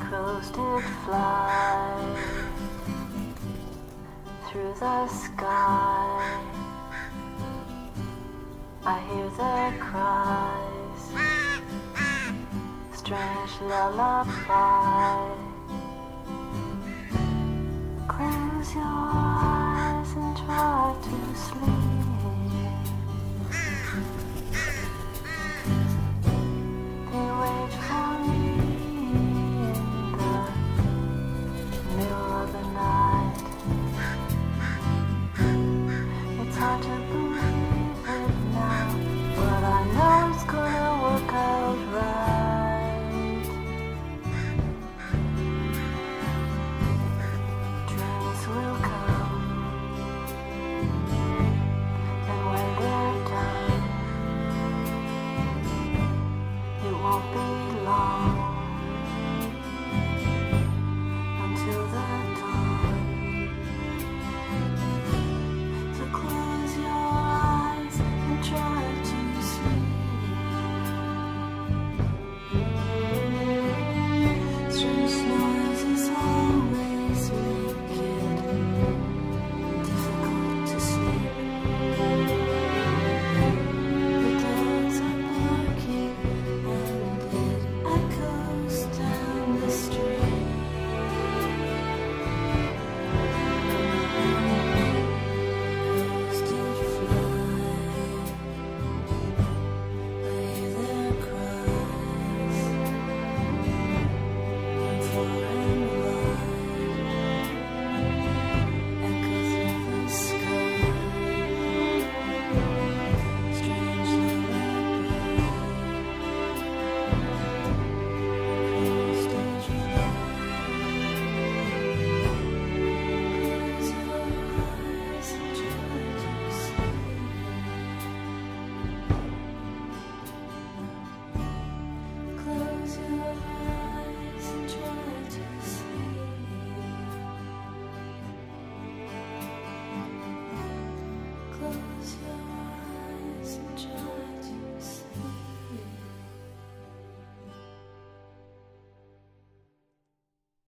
Crows did fly through the sky. I hear their cries, strange lullaby. Close your